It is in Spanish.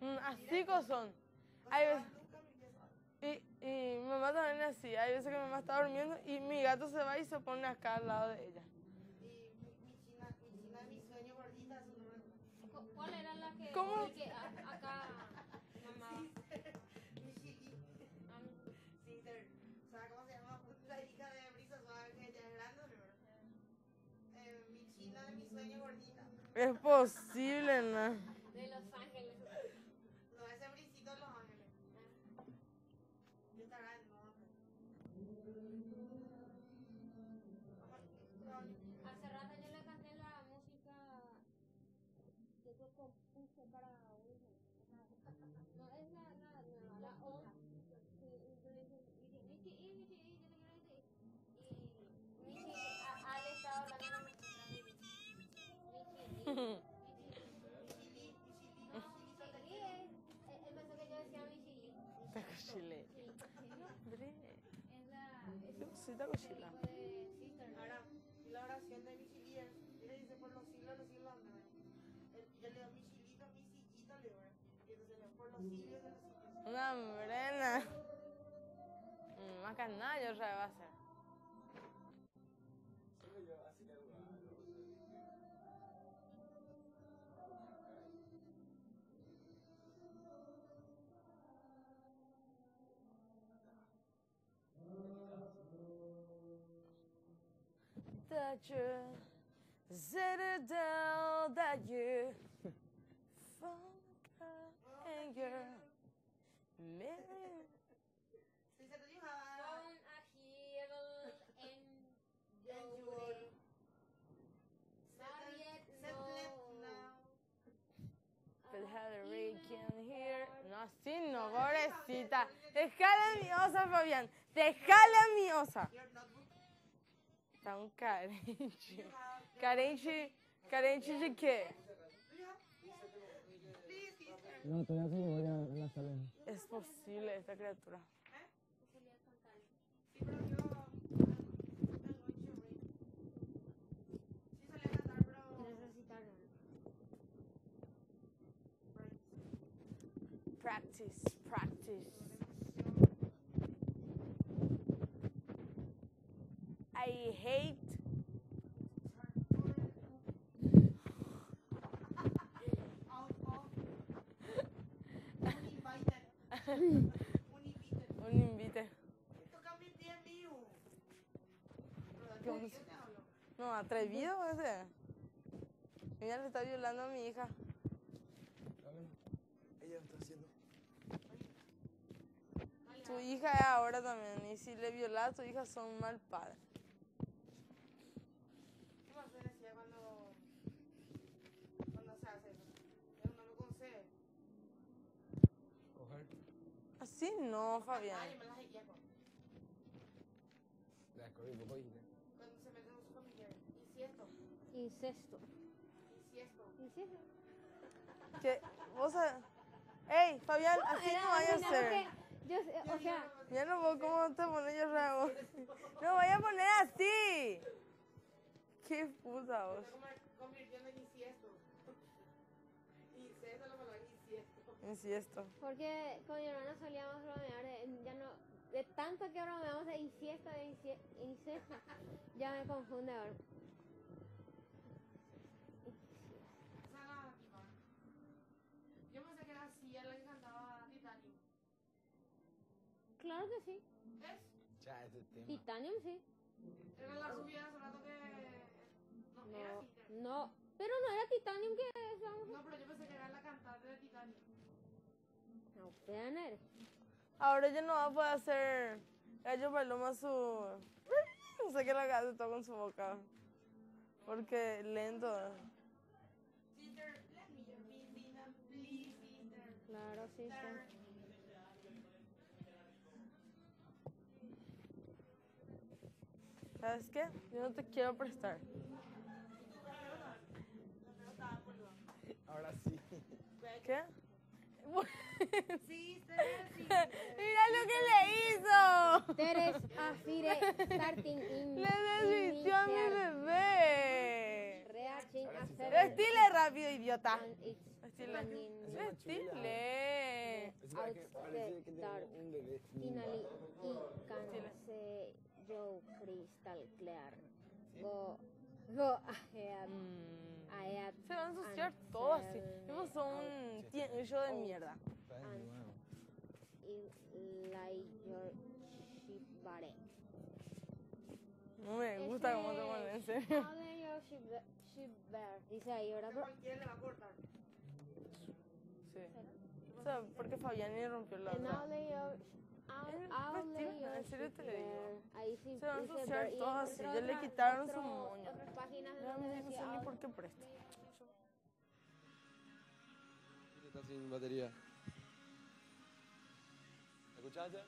Mm, así que son. Hay veces, y, y mi mamá también es así. Hay veces que mi mamá está durmiendo y mi gato se va y se pone acá al lado de ella. Y mi, mi china, mi china, mi sueño gordita, su nombre. Cu- ¿Cuál era la que, ¿Cómo? que a- acá mamá? Mi chili. Sister. O sea, ¿cómo se llama? La hija de Brisa Suave, que ella es grande, ¿no? Eh, mi china de mi sueño gordita. Es posible, ¿no? De Los Ángeles. André, Es la... Ahora, y la oración de mi chili es, y le dice por los siglos, los siglos, Yo le digo mi chilito, mi sillito, le digo, ¿verdad? Y entonces le digo, por los siglos de los siglos. Una morena. Más canalla vez va a ser. That you settle down, that you funk and your million. Sí, se te dibujaba. From a hill in En the Yuri. way. Not yet, Settle no. now. But how the rain can hear. No, así no, pobrecita. Déjala mi osa, Fabián. Déjala mi osa. Tá um carente. Carente, carente de quê? Não, todavía se voy a sala. É possível essa criatura. Practice, practice. Vamos? qué te hablo? No, atrevido ese. Ella le está violando a mi hija. Ella está haciendo. Tu hija es ahora también. Y si le violas a tu hija, son un mal padre. ¿Qué más se decía cuando. cuando se hace eso? Es un nombre con C. Coger. Así no, Ay, Fabián. me las. La escogí un poco dijiste. Cuando se meten con su familia. Inciesto. Incesto. Inciesto. Incesto. Que vos sabés- Ey, Fabián, así no vaya a ser. Yo, sé, o sea, Ya no veo cómo te pones yo rabo. No voy a poner así. Qué puta vos. Convirtiendo en inciesto. Inciesto es la palabra inciesto. Insisto. porque con mi hermana solíamos bromear, de, ya no, de tanto que bromeamos de incesto, de incesto, ya me confunde ahora. Era. Yo pensé que era así, era la que cantaba Titanium. Claro que sí, ¿Es? Ya, ese tema. Titanium sí. Era la subida hace rato que. No, era No, Sister. no, pero no era Titanium que. No, pero yo pensé que era la cantante de Titanium. No, vean. Ahora ya no va a poder hacer gallo paloma su... No sé qué la hace todo con su boca. Porque lento. Claro, sí, sí. ¿Sabes qué? Yo no te quiero prestar. Ahora sí. ¿Qué? Sister. Mira lo que le hizo. Teres afire starting in Le desvistió a mi bebé. Reaching sí. Vestile rápido, idiota. un bebé. finally it can say yo crystal clear. Go, go ahead, Mm. ahead. Se van a ensuciar and todo así. Hemos un show de mierda. Like your ship bare. No me gusta cómo te ponen en serio. Dice ahí, ahora cualquiera le. Sí. O sea, porque Fabián rompió la I'll, I'll en serio ship te lo digo. bare. Ahí sí Se van a. Y todos así, ya le quitaron su moño. No sé ni "I'll por qué presta. Está sin batería. ¿Escuchaste?